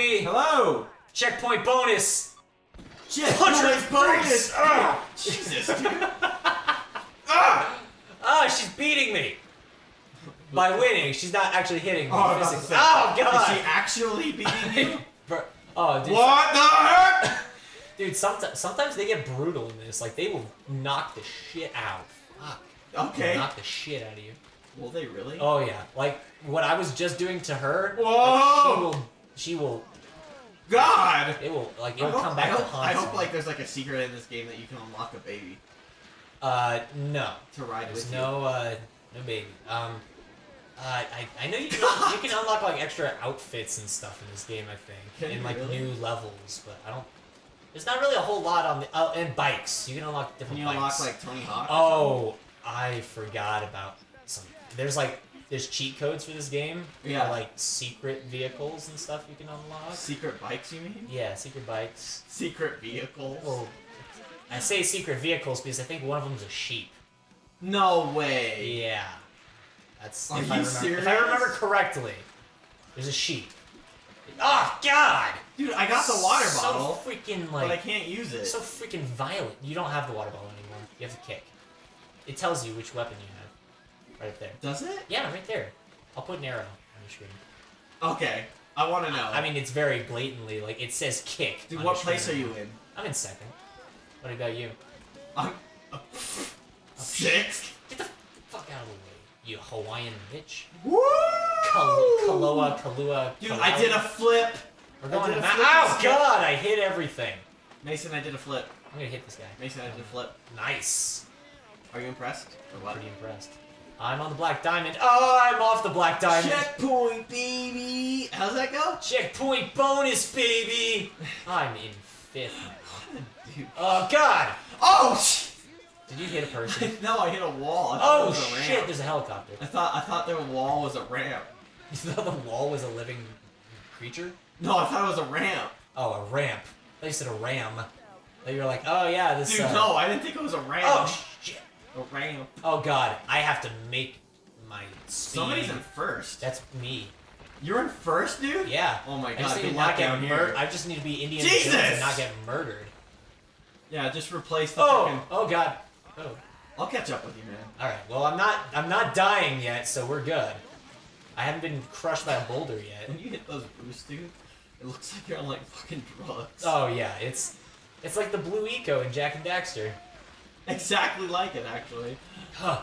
baby. Hello. Checkpoint bonus. Shit. Punch her in bonus, the bonus. face. Ah, Jesus, dude. ah. Ah, she's beating me. By winning, she's not actually hitting me Oh, I was about to physically. say, Oh Is she actually beating you? Bro- Oh, dude. what the heck? Dude, sometimes sometimes they get brutal in this. Like they will knock the shit out. Fuck. They'll Okay. Knock the shit out of you. Will they really? Oh yeah. Like what I was just doing to her. like, Whoa! she will. She will. God. It will. Like it will hope, come back I hope, to haunt I hope like there's like a secret in this game that you can unlock a baby Uh, no. to ride There's with no uh no baby. Um. Uh, I, I know you can you can unlock like extra outfits and stuff in this game. I think Can in like really? new levels, but I don't. There's not really a whole lot on the oh and bikes. You can unlock you. different Can you unlock bikes. like Tony Hawk? Oh, I forgot about some. There's like there's cheat codes for this game. Yeah. for, like secret vehicles and stuff you can unlock. Secret bikes, you mean? Yeah, secret bikes. Secret vehicles? Well, I say secret vehicles because I think one of them's a sheep. No way. Yeah, that's Are if you I remember. If I remember correctly, there's a sheep. Oh God! Dude, I got the water so bottle, freaking but I can't use it. so freaking violent. You don't have the water bottle anymore. You have to kick. It tells you which weapon you have. Right up there. Does it? Yeah, right there. I'll put an arrow on your screen. Okay. I want to know. I mean, it's very blatantly like it says kick. Dude, what place are you in? I'm in second. What about you? I'm uh, sixth. Get the fuck out of the way, you Hawaiian bitch. Woo! Kal- Kaloa, Kalua. Dude, Kalau. I did a flip. We're going to ma- Oh god, I hit everything. Mason, I did a flip. I'm gonna hit this guy. Mason, I did a flip. Nice. Are you impressed? Or what? Pretty impressed. I'm on the black diamond. Oh, I'm off the black diamond. Checkpoint, baby. How's that go? Checkpoint bonus, baby. I'm in fifth. Oh god. Oh! Did you hit a person? no, I hit a wall. I Oh a shit! There's a helicopter. I thought I thought the wall was a ramp. You thought the wall was a living creature? No, I thought it was a ramp. Oh, a ramp. They said a ram. You were like, oh yeah, this. Dude, uh, no, I didn't think it was a ramp. Oh shit. Oh god, I have to make my speed. Somebody's in first. That's me. You're in first, dude? Yeah. Oh my I god, just need to not get down murdered. here. I just need to be Indian Jesus! Jones and not get murdered. Yeah, just replace the Oh, fucking. oh god. Oh. I'll catch up with you, man. All right. Well, I'm not. I'm not dying yet, so we're good. I haven't been crushed by a boulder yet. When you hit those boosts, dude, it looks like you're on like fucking drugs. Oh yeah, it's it's like the blue eco in Jak and Daxter. Exactly like it, actually. Huh.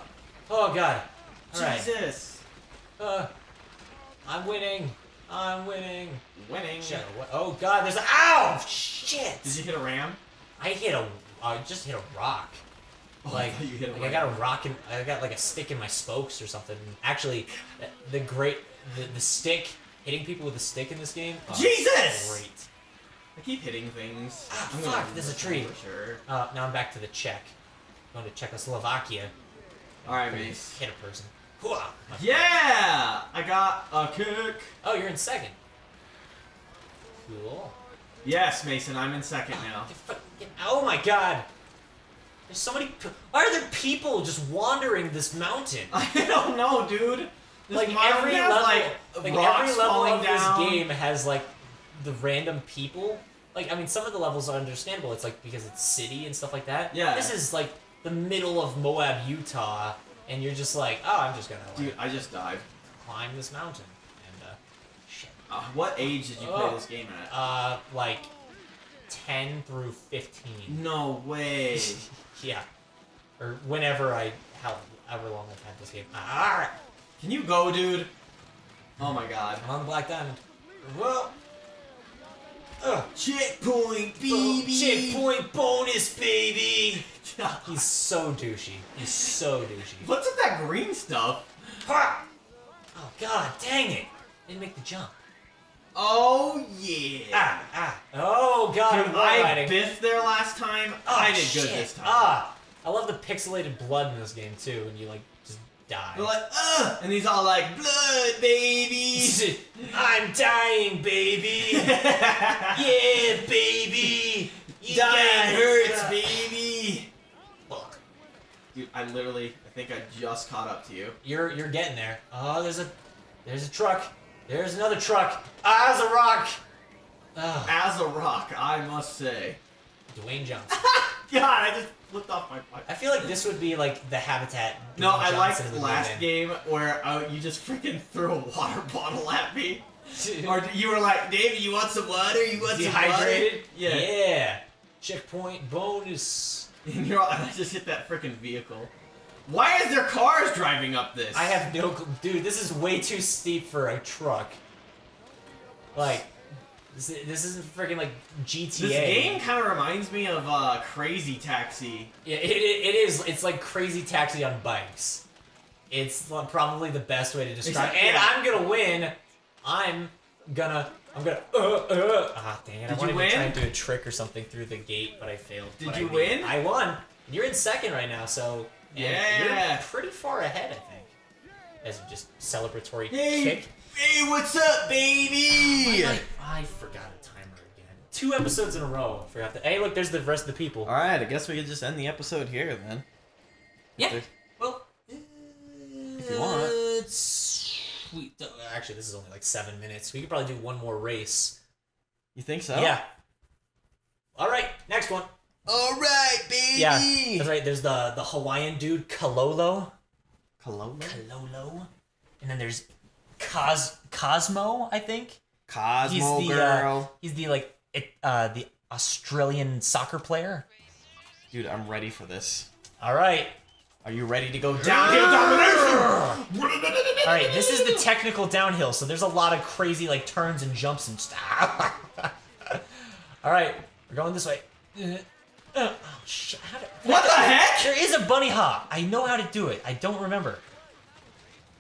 Oh god. All right. Jesus. Uh, I'm winning. I'm winning. Winning. Oh god. There's a. Ow! Shit. Did you hit a ram? I hit a. I just hit a rock. Oh, I Like, thought you hit a like I got a rock in. I got like a stick in my spokes or something. Actually, the great the, the stick hitting people with a stick in this game. oh, Jesus! Great. I keep hitting things. Ah, I'm fuck, there's a tree. For sure. Uh, now I'm back to the Czech. Going to Czechoslovakia. Alright, Mace. Hit a person. Yeah! I got a kick. Oh, you're in second. Cool. Yes, Mason, I'm in second now. Get fu- get- oh my god! There's so many. Why are there people just wandering this mountain? I don't know, dude. This like every has, level, like, like every level of down. this game has like the random people. Like I mean, some of the levels are understandable. It's like because it's city and stuff like that. Yeah. This is like the middle of Moab, Utah, and you're just like, oh, I'm just gonna like, Dude, I just died. climb this mountain and uh, shit. Uh, what age did you Oh. play this game at? Uh, like ten through fifteen. No way. Yeah, or whenever I however long I've had this game. Alright, Can you go, dude? Oh my god. I'm on the black diamond. Whoa. Ugh. Checkpoint, baby! Checkpoint bonus, baby! He's so douchey. He's so douchey. What's with that green stuff? Ha! Oh god, dang it! Didn't make the jump. Oh yeah. Ah, ah. Oh god, Dude, I riding. biffed there last time. Oh, I did shit. good this time. Ah, I love the pixelated blood in this game too, and you like just die. They're like, ugh, and he's all like, blood, baby. I'm dying, baby. yeah, baby. You Dying hurts, baby. Dude, I literally, I think I just caught up to you. You're you're getting there. Oh, there's a there's a truck. There's another truck. There's a rock. Ugh, As a rock, I must say. Dwayne Johnson. God, I just flipped off my pipe. I feel like this would be like the habitat. No, I Johnson liked would last in. game where uh, you just freaking threw a water bottle at me. Or you were like, David, you want some water? You want some water? dehydrated. Yeah. Yeah. Checkpoint bonus. And you're all, I just hit that freaking vehicle. Why is there cars driving up this? I have no dude. This is way too steep for a truck. Like, this, this isn't freaking like GTA. This game kind of reminds me of uh, Crazy Taxi. Yeah, it, it, it is. It's like Crazy Taxi on bikes. It's probably the best way to describe. Except- and yeah. I'm gonna win. I'm gonna. I'm gonna. Uh, uh. Ah, dang it! Did I wanted you to try and do a trick or something through the gate, but I failed. Did But I you beat- win? I won. You're in second right now, so Yeah. you're pretty far ahead, I think. As just celebratory Hey, kick. hey, what's up, baby? I, I forgot a timer again. Two episodes in a row. I forgot that. Hey, look, there's the rest of the people. All right, I guess we could just end the episode here then. Yeah. Well, If you want. It's, we, actually, this is only like seven minutes. We could probably do one more race. You think so? Yeah. All right, next one. All right, baby. Yeah, that's right. There's the the Hawaiian dude Kalolo. Cololo? Kalolo. And then there's Cos Cosmo, I think. Cosmo he's the girl. Uh, he's the like it, uh the Australian soccer player. Dude, I'm ready for this. All right. Are you ready to go Downhill domination. All right, this is the technical downhill, so there's a lot of crazy like turns and jumps and stuff. All right, we're going this way. Uh, oh, shit, how did- What the heck? There is a bunny hop. I know how to do it. I don't remember.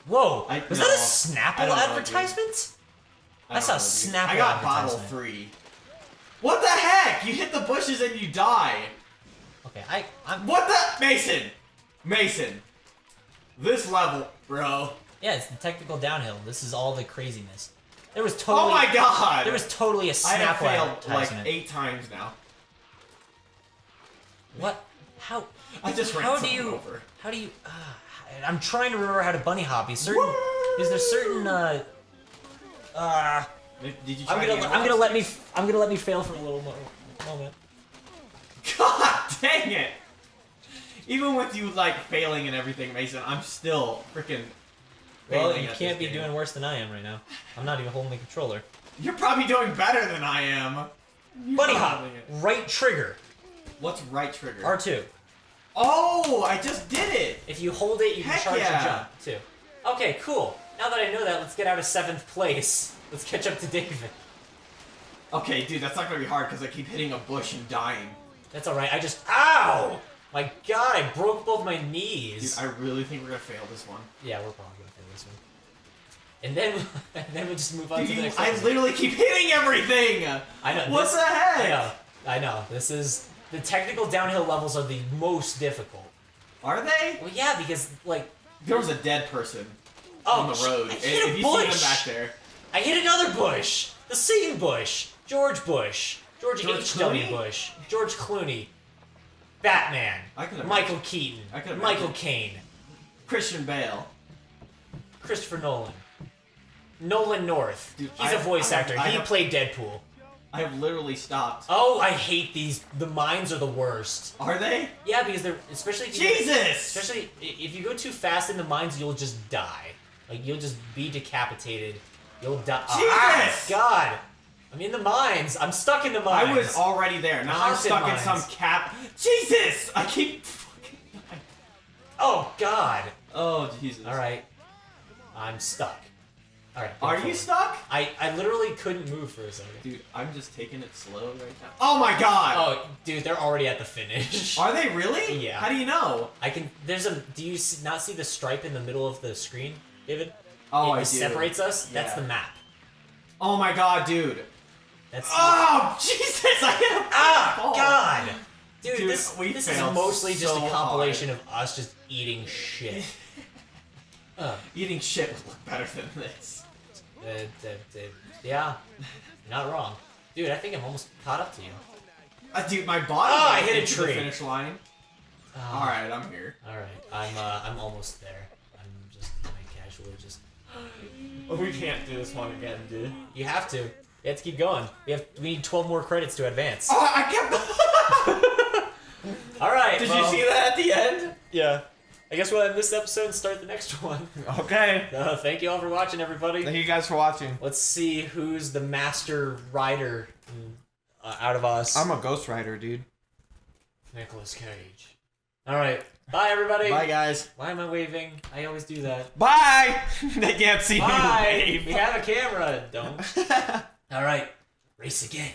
Whoa, I- was no, that a Snapple don't know, dude. advertisement? That's a. Snapple I got bottle advertisement. three. What the heck? You hit the bushes and you die. Okay, I I'm What the Mason? Mason. This level, bro. yeah, it's the technical downhill. This is all the craziness. There was totally oh my god. there was totally a I have failed like eight times now. What? How? I just ran how do you, over. How do you? Uh, I'm trying to remember how to bunny hop. Is certain? Is there certain? Uh, uh, Did you I'm try gonna. I'm gonna let me. I'm gonna let me fail for a little mo- moment. God dang it! Even with you like failing and everything, Mason, I'm still freaking. Well, you can't be game. doing worse than I am right now. I'm not even holding the controller. You're probably doing better than I am. You're Bunny hop. Right trigger. What's right trigger? R2. oh, I just did it. If you hold it, you can Heck charge yeah. and jump too. Okay, cool. Now that I know that, let's get out of seventh place. Let's catch up to David. Okay, dude, that's not gonna be hard because I keep hitting a bush and dying. That's all right. I just. Ow! My God, I broke both my Dude, knees. I really think we're gonna fail this one. Yeah, we're probably gonna fail this one. And then, and then we'll just move on Dude, to the next I episode. literally keep hitting everything. I know. What this- the heck? I know. I know. This is the technical downhill levels are the most difficult. Are they? Well, yeah, because like, There was a dead person oh, on the road. I hit a you bush. see him back there, I hit another Bush. The same Bush. George Bush. George, George H. W. Clooney? Bush. George Clooney. Batman. Michael Keaton. I could Michael. Caine. Christian Bale. Christopher Nolan. Nolan North. Dude, He's a voice I- actor. I he played Deadpool. I have literally stopped. Oh, I hate these. The mines are the worst. Are they? Yeah, because they're especially if you Jesus! especially if you go too fast in the mines, you'll just die. Like you'll just be decapitated. You'll die. Ah, Jesus! God! I'm in the mines. I'm stuck in the mines. I was already there. Now I'm stuck in some cap. Jesus! I keep. Oh God! Oh Jesus! All right, I'm stuck. All right. Are forward. you stuck? I I literally couldn't move for a second. Dude, I'm just taking it slow right now. Oh my god! Oh, dude, they're already at the finish. Are they really? Yeah. How do you know? I can. There's a. Do you not see the stripe in the middle of the screen, David? Oh, it I do. separates us. That's the map. Oh my god, dude. That's. Oh Jesus! I hit a ah, ball. God! Dude, Dude, this we this is mostly just a compilation of us just eating shit. uh, Eating shit would look better than this. uh, uh, uh, yeah, not wrong, dude. I think I'm almost caught up to you. Uh, dude, my body Oh, I hit a tree. finish line. Uh, All right, I'm here. All right. I'm uh, I'm almost there. I'm just casually just. We can't do this one again, dude. You have to. You have to keep going. We have we need 12 more credits to advance. Oh, I kept. All right. Did well, you see that at the end? Yeah. I guess we'll end this episode and start the next one. Okay. Uh, thank you all for watching, everybody. Thank you guys for watching. Let's see who's the master rider uh, out of us. I'm a Ghost Rider, dude. Nicolas Cage. All right. Bye, everybody. Bye, guys. Why am I waving? I always do that. Bye. they can't see Bye. me we have a camera. Don't. All right. Race again.